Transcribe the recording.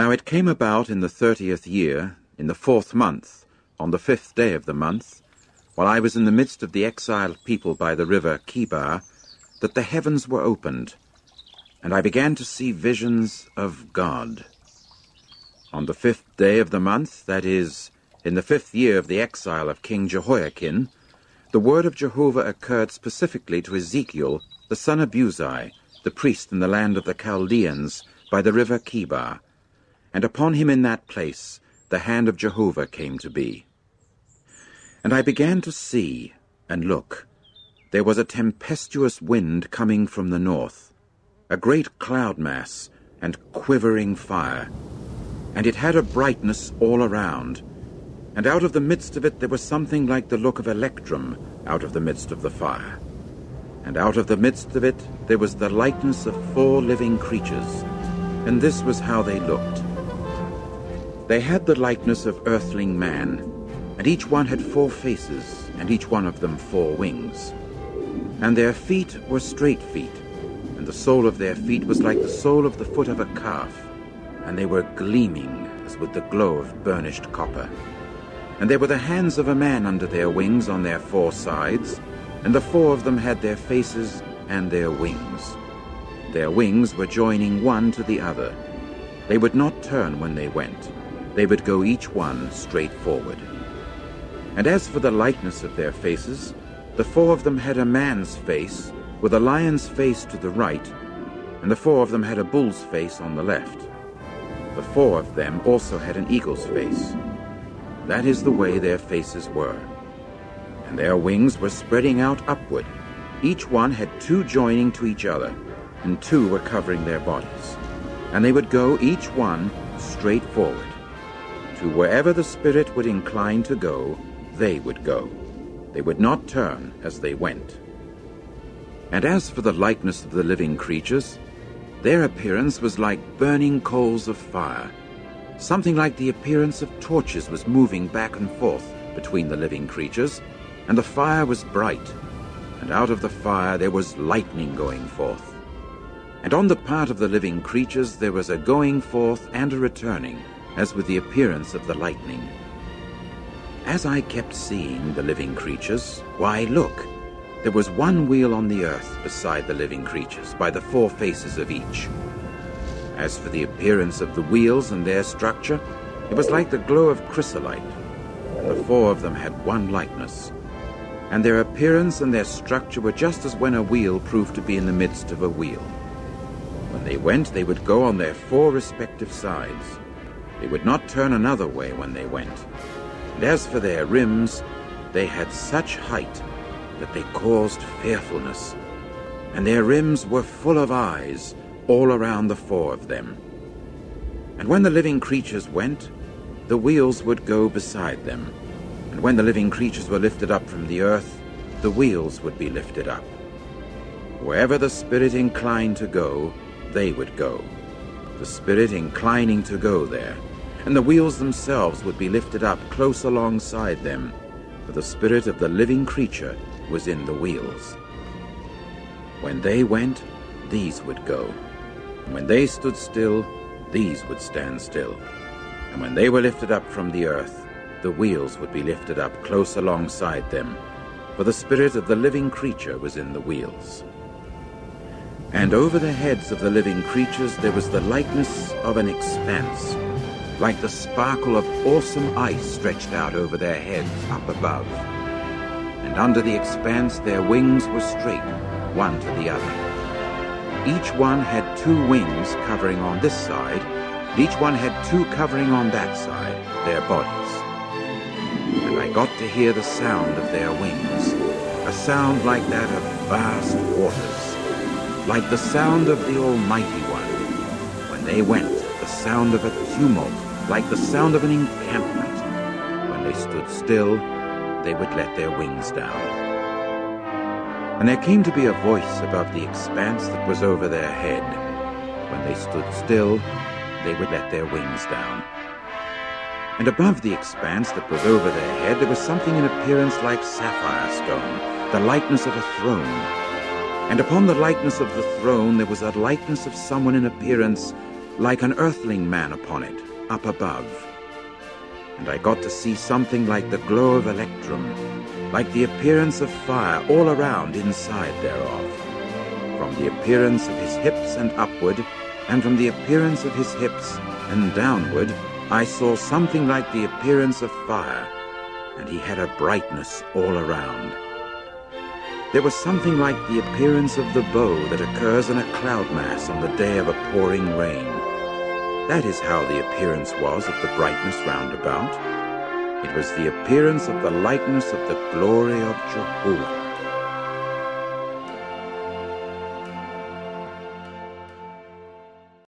Now it came about in the thirtieth year, in the fourth month, on the fifth day of the month, while I was in the midst of the exiled people by the river Chebar, that the heavens were opened, and I began to see visions of God. On the fifth day of the month, that is, in the fifth year of the exile of King Jehoiachin, the word of Jehovah occurred specifically to Ezekiel, the son of Buzi, the priest in the land of the Chaldeans, by the river Chebar. And upon him in that place the hand of Jehovah came to be. And I began to see and look. There was a tempestuous wind coming from the north, a great cloud mass and quivering fire, and it had a brightness all around. And out of the midst of it there was something like the look of electrum out of the midst of the fire. And out of the midst of it there was the likeness of four living creatures, and this was how they looked. They had the likeness of earthling man, and each one had four faces, and each one of them four wings. And their feet were straight feet, and the sole of their feet was like the sole of the foot of a calf, and they were gleaming as with the glow of burnished copper. And there were the hands of a man under their wings on their four sides, and the four of them had their faces and their wings. Their wings were joining one to the other. They would not turn when they went. They would go each one straight forward. And as for the likeness of their faces, the four of them had a man's face, with a lion's face to the right, and the four of them had a bull's face on the left. The four of them also had an eagle's face. That is the way their faces were. And their wings were spreading out upward. Each one had two joining to each other, and two were covering their bodies. And they would go, each one, straight forward. To wherever the Spirit would incline to go, they would go. They would not turn as they went. And as for the likeness of the living creatures, their appearance was like burning coals of fire. Something like the appearance of torches was moving back and forth between the living creatures, and the fire was bright, and out of the fire there was lightning going forth. And on the part of the living creatures there was a going forth and a returning, as with the appearance of the lightning. As I kept seeing the living creatures, why, look, there was one wheel on the earth beside the living creatures, by the four faces of each. As for the appearance of the wheels and their structure, it was like the glow of chrysolite, the four of them had one likeness. And their appearance and their structure were just as when a wheel proved to be in the midst of a wheel. When they went, they would go on their four respective sides. They would not turn another way when they went. And as for their rims, they had such height that they caused fearfulness. And their rims were full of eyes all around the four of them. And when the living creatures went, the wheels would go beside them. And when the living creatures were lifted up from the earth, the wheels would be lifted up. Wherever the Spirit inclined to go, they would go, the Spirit inclining to go there. And the wheels themselves would be lifted up close alongside them, for the Spirit of the living creature was in the wheels. When they went, these would go. When they stood still, these would stand still. And when they were lifted up from the earth, the wheels would be lifted up close alongside them, for the spirit of the living creature was in the wheels. And over the heads of the living creatures there was the likeness of an expanse, like the sparkle of awesome ice stretched out over their heads up above. And under the expanse their wings were straight, one to the other. Each one had two wings covering on this side, and each one had two covering on that side, their bodies. And I got to hear the sound of their wings, a sound like that of vast waters, like the sound of the Almighty One. When they went, the sound of a tumult, like the sound of an encampment. When they stood still, they would let their wings down. And there came to be a voice above the expanse that was over their head. When they stood still, they would let their wings down. And above the expanse that was over their head, there was something in appearance like sapphire stone, the likeness of a throne. And upon the likeness of the throne there was a likeness of someone in appearance like an earthling man upon it, up above. And I got to see something like the glow of electrum, like the appearance of fire all around inside thereof. From the appearance of his hips and upward, and from the appearance of his hips and downward, I saw something like the appearance of fire, and he had a brightness all around. There was something like the appearance of the bow that occurs in a cloud mass on the day of a pouring rain. That is how the appearance was of the brightness round about. It was the appearance of the likeness of the glory of Jehovah.